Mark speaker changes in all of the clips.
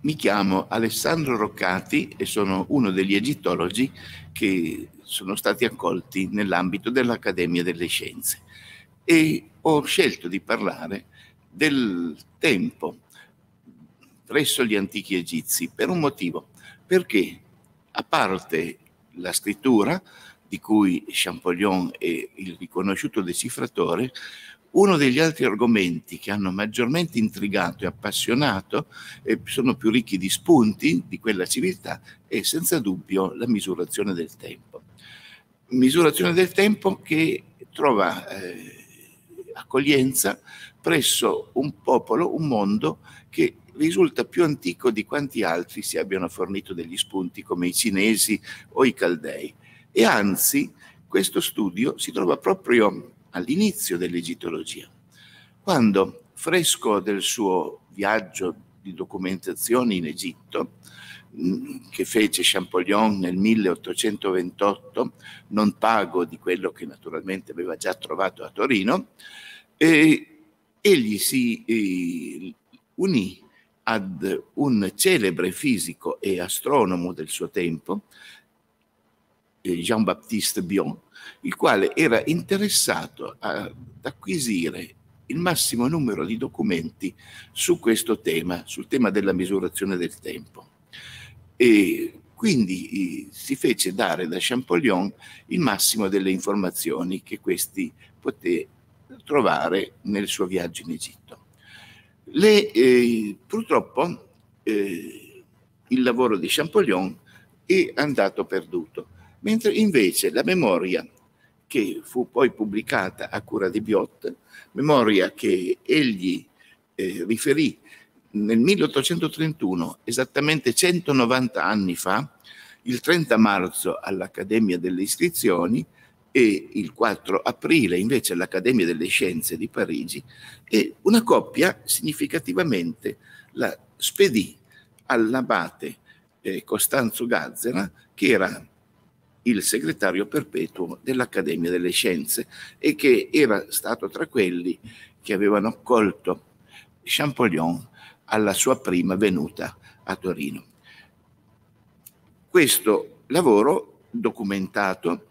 Speaker 1: Mi chiamo Alessandro Roccati e sono uno degli egittologi che sono stati accolti nell'ambito dell'Accademia delle Scienze. E ho scelto di parlare del tempo presso gli antichi egizi per un motivo, perché a parte la scrittura, di cui Champollion è il riconosciuto decifratore, uno degli altri argomenti che hanno maggiormente intrigato e appassionato e sono più ricchi di spunti di quella civiltà è senza dubbio la misurazione del tempo. Misurazione del tempo che trova eh, accoglienza presso un popolo, un mondo che risulta più antico di quanti altri si abbiano fornito degli spunti come i cinesi o i caldei. E anzi, questo studio si trova proprio all'inizio dell'egittologia, quando, fresco del suo viaggio di documentazione in Egitto, mm, che fece Champollion nel 1828, non pago di quello che naturalmente aveva già trovato a Torino, e egli si eh, unì ad un celebre fisico e astronomo del suo tempo, eh, Jean-Baptiste Bion, il quale era interessato ad acquisire il massimo numero di documenti su questo tema, sul tema della misurazione del tempo. E quindi eh, si fece dare da Champollion il massimo delle informazioni che questi poté trovare nel suo viaggio in Egitto. Le, eh, purtroppo eh, il lavoro di Champollion è andato perduto, mentre invece la memoria che fu poi pubblicata a cura di Biot, memoria che egli eh, riferì nel 1831, esattamente 190 anni fa, il 30 marzo all'Accademia delle Iscrizioni, e il 4 aprile invece all'Accademia delle Scienze di Parigi e una coppia significativamente la spedì all'abate eh, Costanzo Gazzera che era il segretario perpetuo dell'Accademia delle Scienze e che era stato tra quelli che avevano accolto Champollion alla sua prima venuta a Torino. Questo lavoro documentato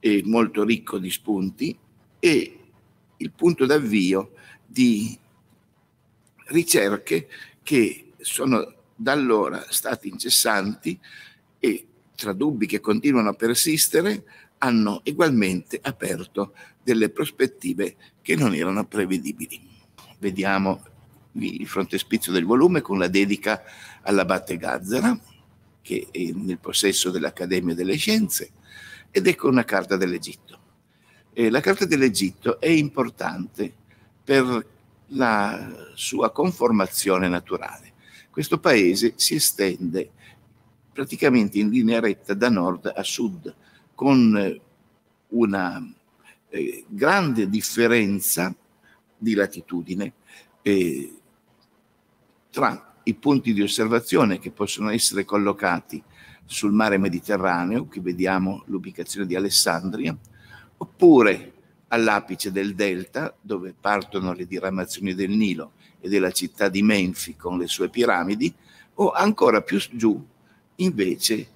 Speaker 1: e molto ricco di spunti e il punto d'avvio di ricerche che sono da allora state incessanti e tra dubbi che continuano a persistere hanno ugualmente aperto delle prospettive che non erano prevedibili. Vediamo il frontespizio del volume con la dedica all'abate Gazzara, che è nel possesso dell'Accademia delle Scienze, ed ecco una carta dell'Egitto. E la carta dell'Egitto è importante per la sua conformazione naturale. Questo paese si estende praticamente in linea retta da nord a sud, con una eh, grande differenza di latitudine eh, tra i punti di osservazione che possono essere collocati sul mare Mediterraneo, qui vediamo l'ubicazione di Alessandria, oppure all'apice del delta, dove partono le diramazioni del Nilo e della città di Menfi con le sue piramidi, o ancora più giù, invece,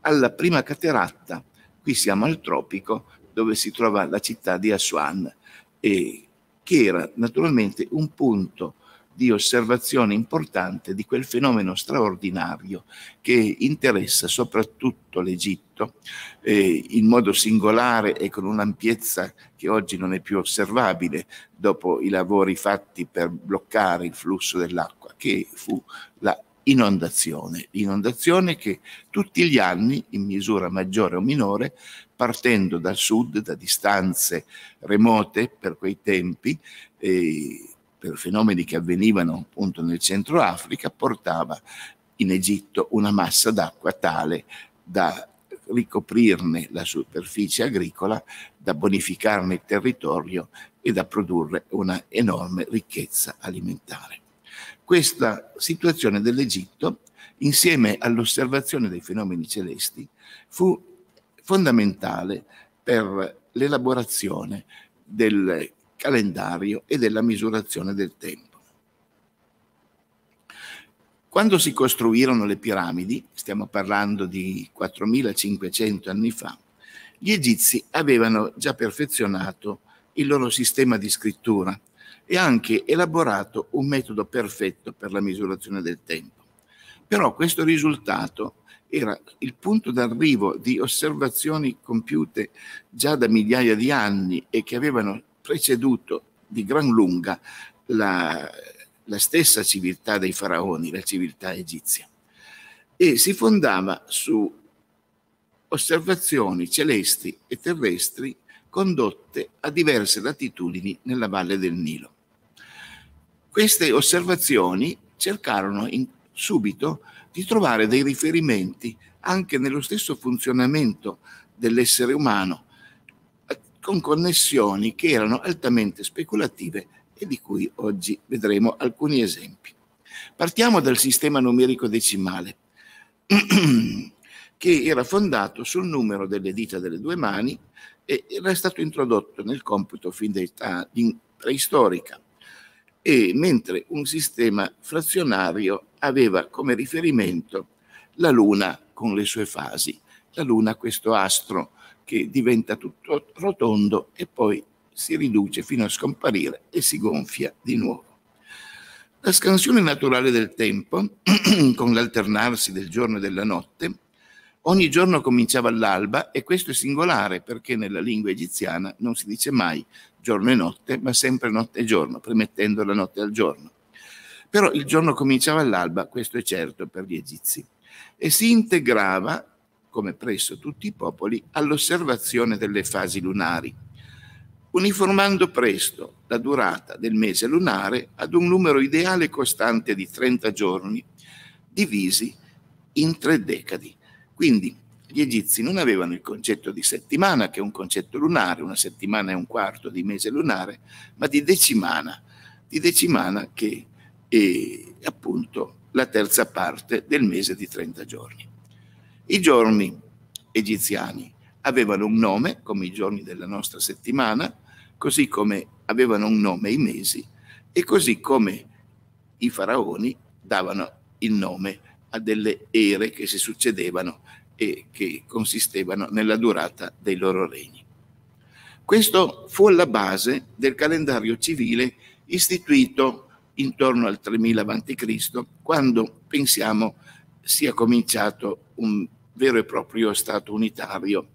Speaker 1: alla prima cateratta, qui siamo al tropico, dove si trova la città di Aswan, e che era naturalmente un punto di osservazione importante di quel fenomeno straordinario che interessa soprattutto l'Egitto eh, in modo singolare e con un'ampiezza che oggi non è più osservabile dopo i lavori fatti per bloccare il flusso dell'acqua, che fu la inondazione, inondazione che tutti gli anni, in misura maggiore o minore, partendo dal sud, da distanze remote per quei tempi, eh, per fenomeni che avvenivano appunto nel centro Africa, portava in Egitto una massa d'acqua tale da ricoprirne la superficie agricola, da bonificarne il territorio e da produrre una enorme ricchezza alimentare. Questa situazione dell'Egitto, insieme all'osservazione dei fenomeni celesti, fu fondamentale per l'elaborazione del calendario e della misurazione del tempo. Quando si costruirono le piramidi, stiamo parlando di 4500 anni fa, gli egizi avevano già perfezionato il loro sistema di scrittura e anche elaborato un metodo perfetto per la misurazione del tempo. Però questo risultato era il punto d'arrivo di osservazioni compiute già da migliaia di anni e che avevano preceduto di gran lunga la, la stessa civiltà dei faraoni, la civiltà egizia. E si fondava su osservazioni celesti e terrestri condotte a diverse latitudini nella valle del Nilo. Queste osservazioni cercarono in, subito di trovare dei riferimenti anche nello stesso funzionamento dell'essere umano, con connessioni che erano altamente speculative e di cui oggi vedremo alcuni esempi. Partiamo dal sistema numerico decimale, che era fondato sul numero delle dita delle due mani e era stato introdotto nel computo fin da età preistorica e mentre un sistema frazionario aveva come riferimento la Luna con le sue fasi. La Luna, questo astro che diventa tutto rotondo e poi si riduce fino a scomparire e si gonfia di nuovo. La scansione naturale del tempo, con l'alternarsi del giorno e della notte, ogni giorno cominciava all'alba e questo è singolare perché nella lingua egiziana non si dice mai giorno e notte, ma sempre notte e giorno, premettendo la notte al giorno. Però il giorno cominciava all'alba, questo è certo per gli egizi, e si integrava, come presso tutti i popoli, all'osservazione delle fasi lunari, uniformando presto la durata del mese lunare ad un numero ideale costante di 30 giorni, divisi in tre decadi. Quindi gli egizi non avevano il concetto di settimana, che è un concetto lunare, una settimana è un quarto di mese lunare, ma di decimana, di decimana che è appunto la terza parte del mese di 30 giorni. I giorni egiziani avevano un nome, come i giorni della nostra settimana, così come avevano un nome i mesi e così come i faraoni davano il nome a delle ere che si succedevano e che consistevano nella durata dei loro regni. Questo fu la base del calendario civile istituito intorno al 3000 a.C., quando pensiamo sia cominciato un vero e proprio Stato unitario.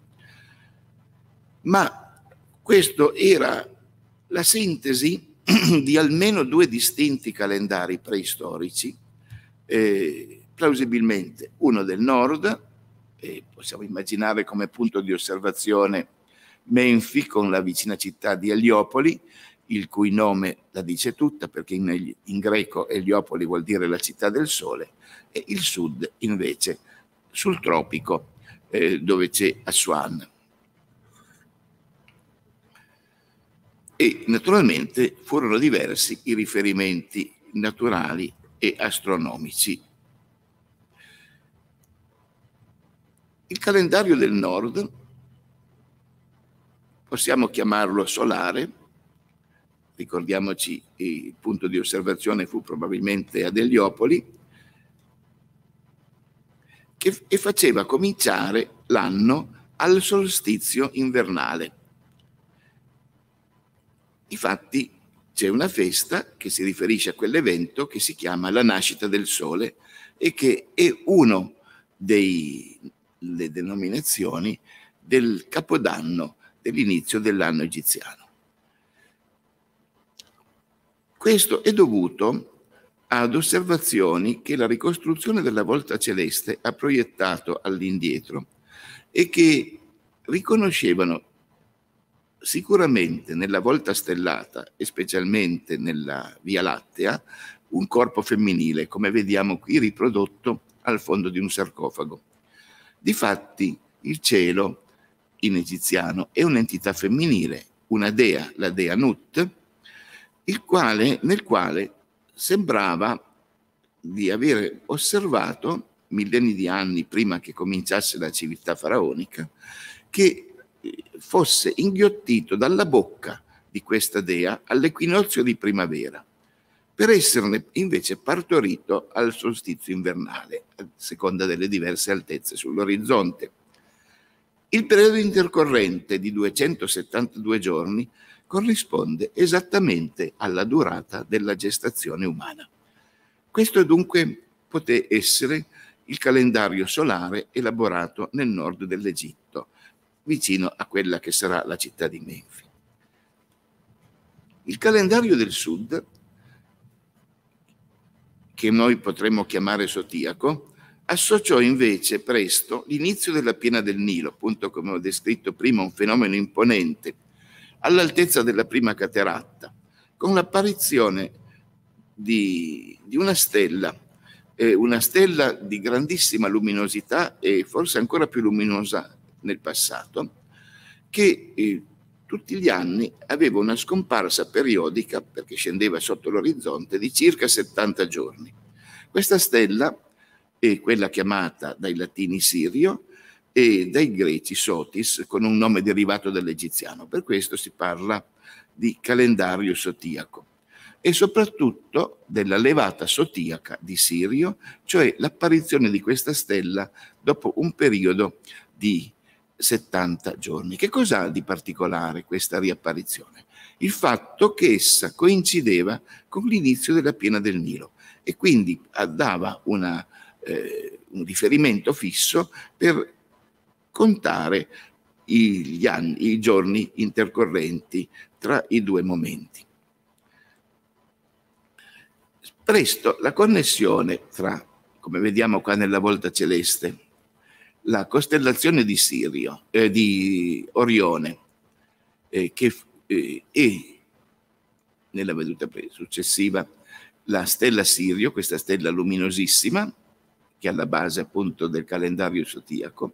Speaker 1: Ma questo era la sintesi di almeno due distinti calendari preistorici, eh, plausibilmente uno del nord, e possiamo immaginare come punto di osservazione Menfi con la vicina città di Eliopoli, il cui nome la dice tutta perché in, in greco Eliopoli vuol dire la città del sole, e il sud invece sul tropico eh, dove c'è Aswan. E naturalmente furono diversi i riferimenti naturali e astronomici Il calendario del nord, possiamo chiamarlo solare, ricordiamoci il punto di osservazione fu probabilmente ad Eliopoli, che, e faceva cominciare l'anno al solstizio invernale. Infatti c'è una festa che si riferisce a quell'evento che si chiama la nascita del sole e che è uno dei le denominazioni del capodanno dell'inizio dell'anno egiziano. Questo è dovuto ad osservazioni che la ricostruzione della volta celeste ha proiettato all'indietro e che riconoscevano sicuramente nella volta stellata e specialmente nella Via Lattea un corpo femminile, come vediamo qui riprodotto al fondo di un sarcofago. Difatti il cielo in egiziano è un'entità femminile, una dea, la dea Nut, quale, nel quale sembrava di aver osservato millenni di anni prima che cominciasse la civiltà faraonica, che eh, fosse inghiottito dalla bocca di questa dea all'equinozio di primavera. Per esserne invece partorito al solstizio invernale, a seconda delle diverse altezze sull'orizzonte. Il periodo intercorrente di 272 giorni corrisponde esattamente alla durata della gestazione umana. Questo dunque poté essere il calendario solare elaborato nel nord dell'Egitto, vicino a quella che sarà la città di Menfi. Il calendario del sud, che noi potremmo chiamare sotiaco, associò invece presto l'inizio della piena del Nilo, appunto come ho descritto prima, un fenomeno imponente, all'altezza della prima cateratta, con l'apparizione di, di una stella, eh, una stella di grandissima luminosità e forse ancora più luminosa nel passato, che eh, tutti gli anni aveva una scomparsa periodica, perché scendeva sotto l'orizzonte, di circa 70 giorni. Questa stella è quella chiamata dai latini Sirio e dai greci Sotis, con un nome derivato dall'egiziano. Per questo si parla di calendario sotiaco e soprattutto della levata sotiaca di Sirio, cioè l'apparizione di questa stella dopo un periodo di 70 giorni. Che cos'ha di particolare questa riapparizione? Il fatto che essa coincideva con l'inizio della piena del Nilo e quindi dava una, eh, un riferimento fisso per contare gli anni, i giorni intercorrenti tra i due momenti. Presto la connessione tra, come vediamo qua nella volta celeste, la costellazione di Sirio, eh, di Orione, eh, che, eh, e nella veduta successiva la stella Sirio, questa stella luminosissima, che è alla base appunto del calendario sotiaco,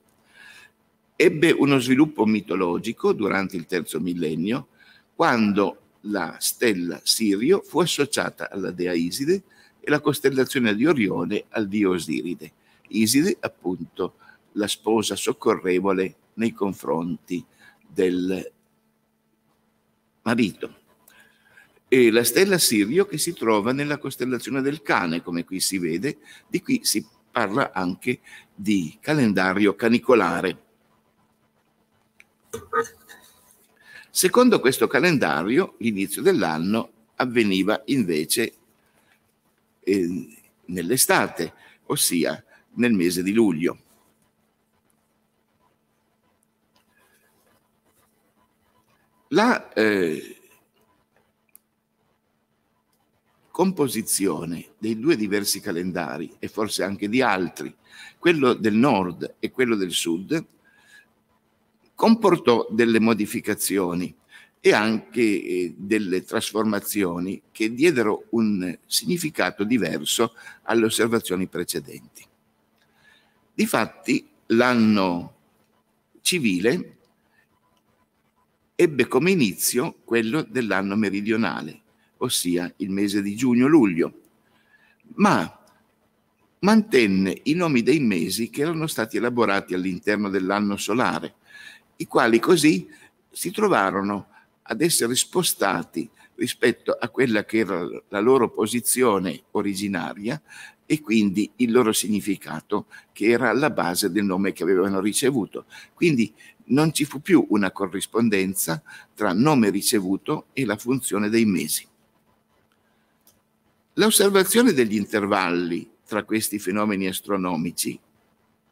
Speaker 1: ebbe uno sviluppo mitologico durante il terzo millennio, quando la stella Sirio fu associata alla dea Iside e la costellazione di Orione al dio Osiride. Iside, appunto, la sposa soccorrevole nei confronti del marito. E la stella Sirio che si trova nella costellazione del cane, come qui si vede, di qui si parla anche di calendario canicolare. Secondo questo calendario, l'inizio dell'anno avveniva invece eh, nell'estate, ossia nel mese di luglio. La eh, composizione dei due diversi calendari e forse anche di altri, quello del nord e quello del sud, comportò delle modificazioni e anche eh, delle trasformazioni che diedero un significato diverso alle osservazioni precedenti. Difatti l'anno civile ebbe come inizio quello dell'anno meridionale, ossia il mese di giugno-luglio, ma mantenne i nomi dei mesi che erano stati elaborati all'interno dell'anno solare, i quali così si trovarono ad essere spostati rispetto a quella che era la loro posizione originaria e quindi il loro significato che era alla base del nome che avevano ricevuto. Quindi non ci fu più una corrispondenza tra nome ricevuto e la funzione dei mesi. L'osservazione degli intervalli tra questi fenomeni astronomici,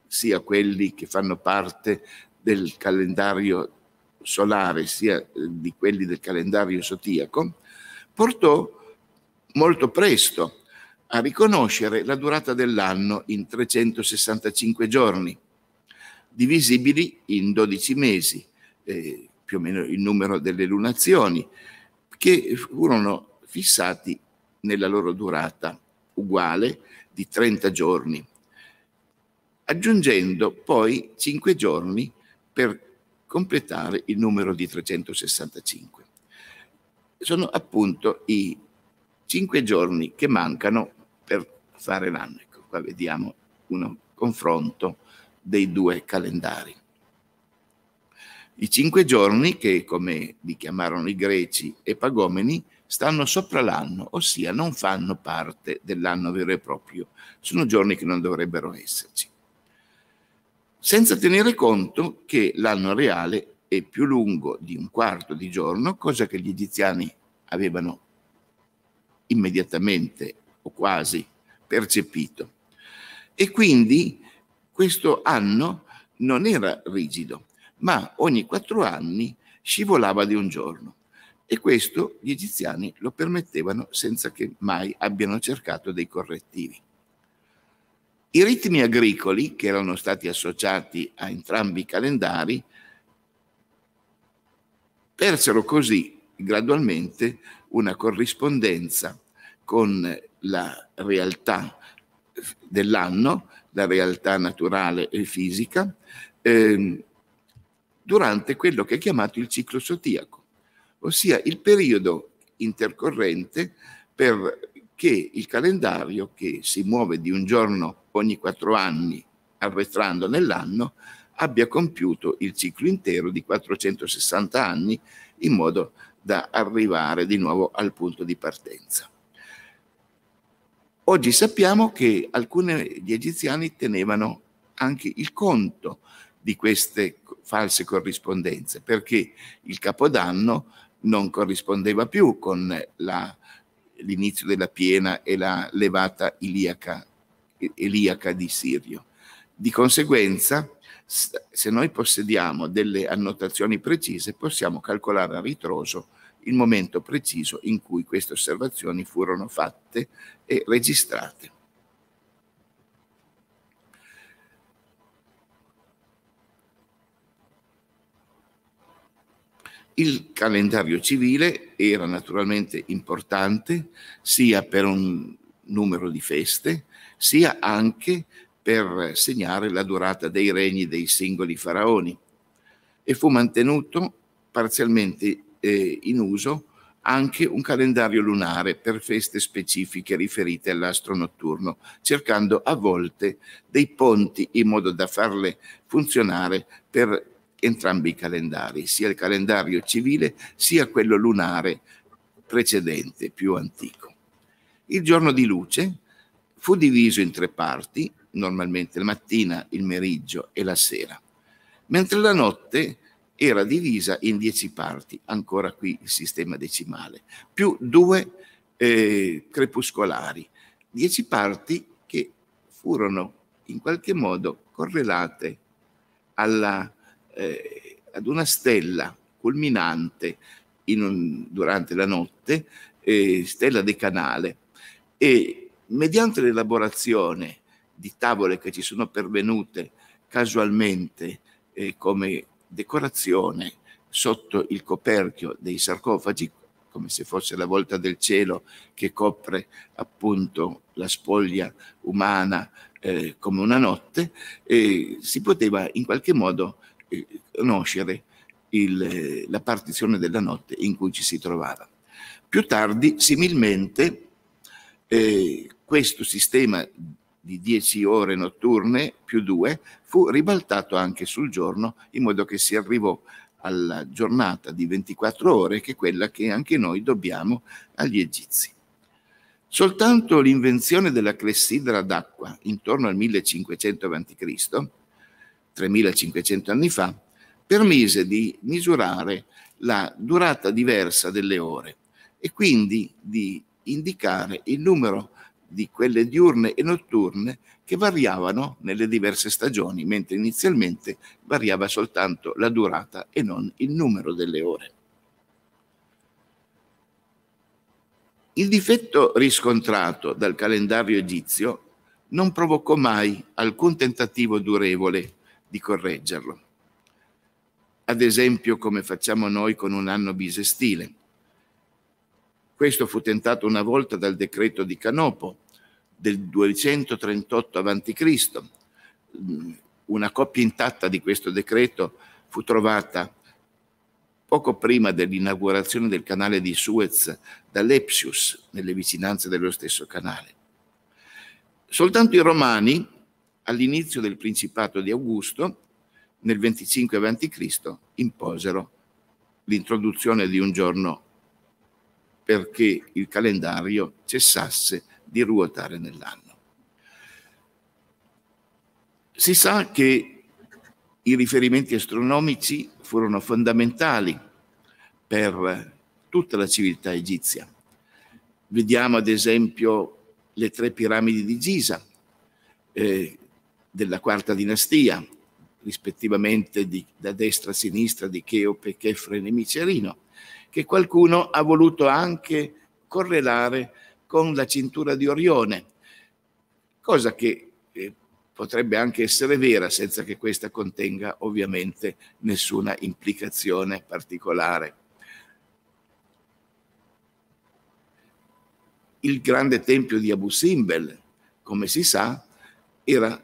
Speaker 1: sia quelli che fanno parte del calendario solare sia eh, di quelli del calendario sotiaco, portò molto presto a riconoscere la durata dell'anno in 365 giorni, divisibili in 12 mesi, eh, più o meno il numero delle lunazioni, che furono fissati nella loro durata uguale di 30 giorni, aggiungendo poi 5 giorni per completare il numero di 365. Sono appunto i 5 giorni che mancano per fare l'anno. Ecco, qua vediamo un confronto dei due calendari. I cinque giorni che, come li chiamarono i greci epagomeni, stanno sopra l'anno, ossia non fanno parte dell'anno vero e proprio, sono giorni che non dovrebbero esserci. Senza tenere conto che l'anno reale è più lungo di un quarto di giorno, cosa che gli egiziani avevano immediatamente o quasi percepito. E quindi questo anno non era rigido, ma ogni quattro anni scivolava di un giorno. E questo gli egiziani lo permettevano senza che mai abbiano cercato dei correttivi. I ritmi agricoli, che erano stati associati a entrambi i calendari, persero così gradualmente una corrispondenza con la realtà dell'anno, la realtà naturale e fisica, eh, durante quello che è chiamato il ciclo zodiaco, ossia il periodo intercorrente perché il calendario che si muove di un giorno ogni quattro anni arretrando nell'anno abbia compiuto il ciclo intero di 460 anni in modo da arrivare di nuovo al punto di partenza. Oggi sappiamo che alcuni gli egiziani tenevano anche il conto di queste false corrispondenze, perché il capodanno non corrispondeva più con la, l'inizio della piena e la levata iliaca, iliaca di Sirio. Di conseguenza, se noi possediamo delle annotazioni precise, possiamo calcolare a ritroso il momento preciso in cui queste osservazioni furono fatte e registrate. Il calendario civile era naturalmente importante sia per un numero di feste, sia anche per segnare la durata dei regni dei singoli faraoni e fu mantenuto parzialmente eh, in uso anche un calendario lunare per feste specifiche riferite all'astro notturno, cercando a volte dei ponti in modo da farle funzionare per entrambi i calendari, sia il calendario civile sia quello lunare precedente, più antico. Il giorno di luce fu diviso in tre parti, normalmente la mattina, il meriggio e la sera, mentre la notte era divisa in dieci parti, ancora qui il sistema decimale, più due eh, crepuscolari, dieci parti che furono in qualche modo correlate alla eh, ad una stella culminante un, durante la notte, eh, stella decanale, e mediante l'elaborazione di tavole che ci sono pervenute casualmente eh, come decorazione sotto il coperchio dei sarcofagi, come se fosse la volta del cielo che copre appunto la spoglia umana eh, come una notte, eh, si poteva in qualche modo conoscere il, la partizione della notte in cui ci si trovava. Più tardi, similmente, eh, questo sistema di 10 ore notturne più 2 fu ribaltato anche sul giorno in modo che si arrivò alla giornata di 24 ore che è quella che anche noi dobbiamo agli egizi. Soltanto l'invenzione della clessidra d'acqua intorno al 1500 a.C 3500 anni fa, permise di misurare la durata diversa delle ore e quindi di indicare il numero di quelle diurne e notturne che variavano nelle diverse stagioni, mentre inizialmente variava soltanto la durata e non il numero delle ore. Il difetto riscontrato dal calendario egizio non provocò mai alcun tentativo durevole di correggerlo. Ad esempio come facciamo noi con un anno bisestile. Questo fu tentato una volta dal decreto di Canopo del 238 a.C. Una copia intatta di questo decreto fu trovata poco prima dell'inaugurazione del canale di Suez da Lepsius, nelle vicinanze dello stesso canale. Soltanto i romani all'inizio del principato di Augusto, nel 25 a.C., imposero l'introduzione di un giorno perché il calendario cessasse di ruotare nell'anno. Si sa che i riferimenti astronomici furono fondamentali per tutta la civiltà egizia. Vediamo ad esempio le tre piramidi di Giza eh, della quarta dinastia, rispettivamente di, da destra a sinistra di Cheope, Chefren e Micerino, che qualcuno ha voluto anche correlare con la cintura di Orione, cosa che eh, potrebbe anche essere vera senza che questa contenga ovviamente nessuna implicazione particolare. Il grande tempio di Abu Simbel, come si sa, era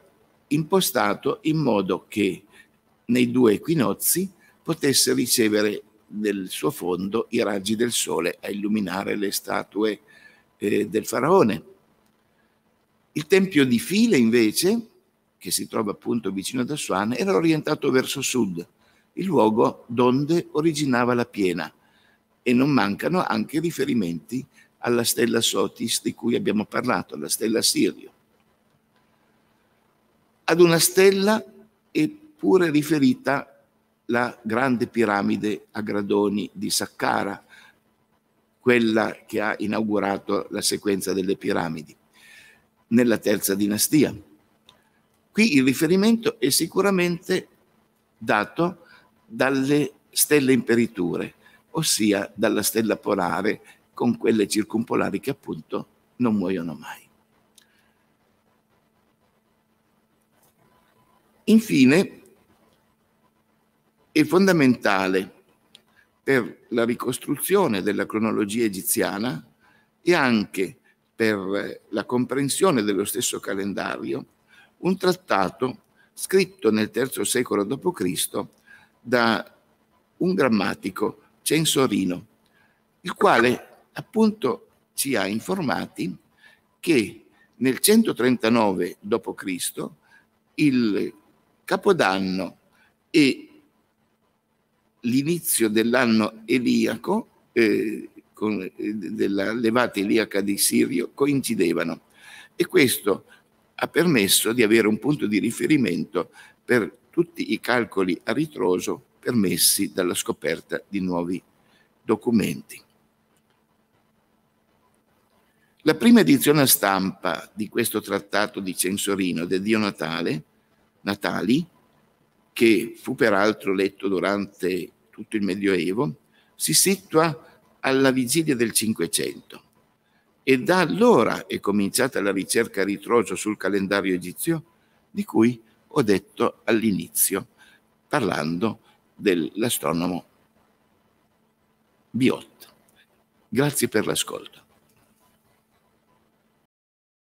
Speaker 1: impostato in modo che nei due equinozi potesse ricevere nel suo fondo i raggi del sole a illuminare le statue eh, del faraone. Il tempio di File invece, che si trova appunto vicino ad Assuan, era orientato verso sud, il luogo donde originava la piena e non mancano anche riferimenti alla stella Sotis di cui abbiamo parlato, la stella Sirio. Ad una stella è pure riferita la grande piramide a gradoni di Saqqara, quella che ha inaugurato la sequenza delle piramidi, nella terza dinastia. Qui il riferimento è sicuramente dato dalle stelle imperiture, ossia dalla stella polare con quelle circumpolari che appunto non muoiono mai. Infine, è fondamentale per la ricostruzione della cronologia egiziana e anche per la comprensione dello stesso calendario un trattato scritto nel III secolo d.C. da un grammatico censorino, il quale appunto ci ha informati che nel 139 d.C. il Capodanno e l'inizio dell'anno eliaco, eh, con, eh, della levata eliaca di Sirio, coincidevano. E questo ha permesso di avere un punto di riferimento per tutti i calcoli a ritroso permessi dalla scoperta di nuovi documenti. La prima edizione a stampa di questo trattato di Censorino del Dio Natale, Natali, che fu peraltro letto durante tutto il Medioevo, si situa alla vigilia del Cinquecento e da allora è cominciata la ricerca a ritroso sul calendario egizio di cui ho detto all'inizio, parlando dell'astronomo Biot. Grazie per l'ascolto.